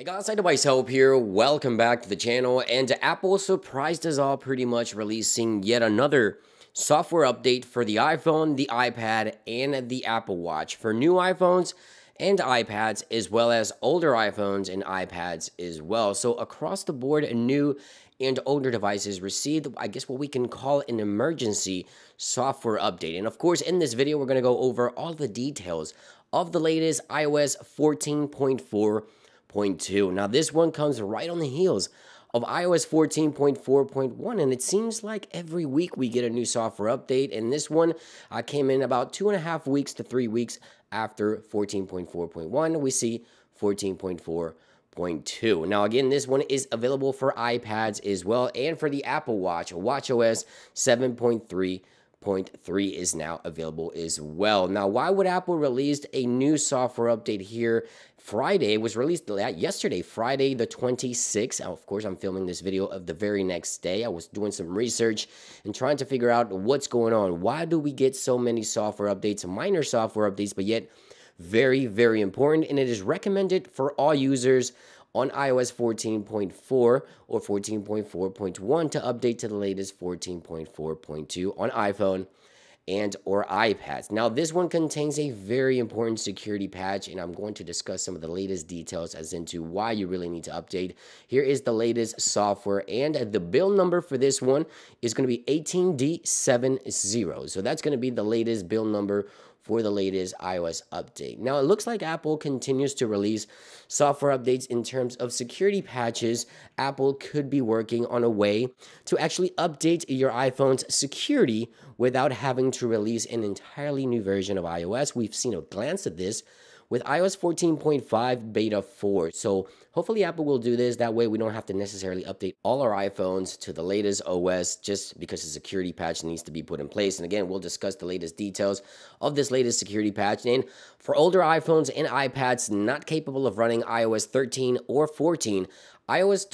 Hey guys, iDevice Help here. Welcome back to the channel. And Apple surprised us all pretty much releasing yet another software update for the iPhone, the iPad, and the Apple Watch for new iPhones and iPads, as well as older iPhones and iPads as well. So across the board, new and older devices received, I guess, what we can call an emergency software update. And of course, in this video, we're going to go over all the details of the latest iOS 14.4.2. Now, this one comes right on the heels of iOS 14.4.1, and it seems like every week we get a new software update. And this one uh, came in about two and a half weeks to three weeks after 14.4.1. We see 14.4. 0.2. Now, again, this one is available for iPads as well and for the Apple Watch. WatchOS 7.3.3 is now available as well. Now, why would Apple release a new software update here? Friday was released yesterday, Friday the 26th. Of course, I'm filming this video of the very next day. I was doing some research and trying to figure out what's going on. Why do we get so many software updates, minor software updates, but yet very, very important, and it is recommended for all users on iOS 14.4 or 14.4.1 to update to the latest 14.4.2 on iPhone and or iPads. Now this one contains a very important security patch and I'm going to discuss some of the latest details as into why you really need to update. Here is the latest software and the build number for this one is going to be 18D70. So that's going to be the latest build number for the latest iOS update. Now, it looks like Apple continues to release software updates in terms of security patches. Apple could be working on a way to actually update your iPhone's security without having to release an entirely new version of iOS. We've seen a glance at this with iOS 14.5 beta 4. So hopefully Apple will do this. That way we don't have to necessarily update all our iPhones to the latest OS just because a security patch needs to be put in place. And again, we'll discuss the latest details of this latest security patch. And for older iPhones and iPads not capable of running iOS 13 or 14, iOS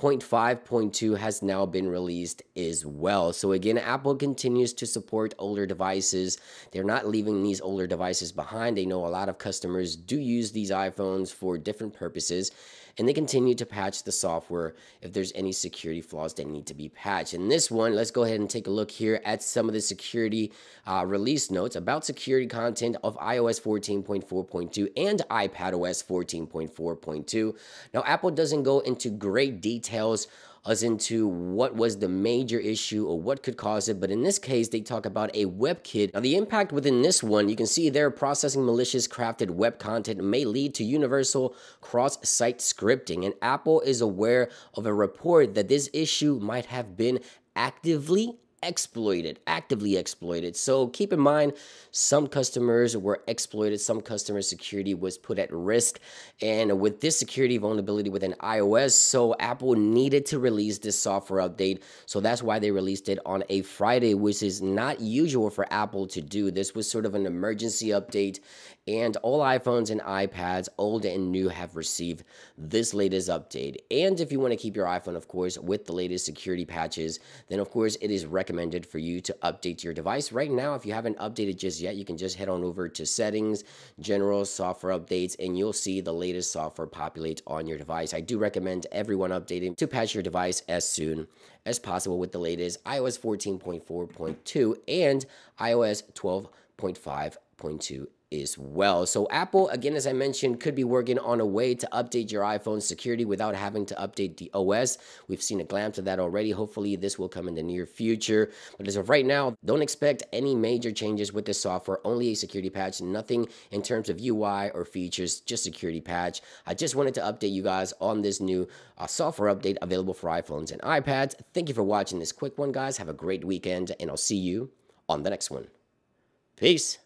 12.5.2 has now been released as well. So again, Apple continues to support older devices. They're not leaving these older devices behind. They know a lot of customers do use these iPhones for different purposes and they continue to patch the software if there's any security flaws that need to be patched. In this one, let's go ahead and take a look here at some of the security uh, release notes about security content of iOS 14.4.2 and iPadOS 14.4.2. Now, Apple doesn't go into great details us into what was the major issue or what could cause it. But in this case, they talk about a WebKit. Now, the impact within this one, you can see there processing malicious crafted web content may lead to universal cross-site scripting. And Apple is aware of a report that this issue might have been actively exploited, actively exploited. So keep in mind, some customers were exploited, some customer security was put at risk. And with this security vulnerability within iOS, so Apple needed to release this software update. So that's why they released it on a Friday, which is not usual for Apple to do. This was sort of an emergency update. And all iPhones and iPads, old and new, have received this latest update. And if you want to keep your iPhone, of course, with the latest security patches, then of course it is recommended recommended for you to update your device. Right now, if you haven't updated just yet, you can just head on over to settings, general software updates, and you'll see the latest software populate on your device. I do recommend everyone updating to patch your device as soon as possible with the latest iOS 14.4.2 and iOS 12.5.2 as well. So Apple, again, as I mentioned, could be working on a way to update your iPhone security without having to update the OS. We've seen a glimpse of that already. Hopefully this will come in the near future. But as of right now, don't expect any major changes with this software, only a security patch, nothing in terms of UI or features, just security patch. I just wanted to update you guys on this new uh, software update available for iPhones and iPads. Thank you for watching this quick one, guys. Have a great weekend, and I'll see you on the next one. Peace.